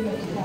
嗯。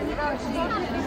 いいね。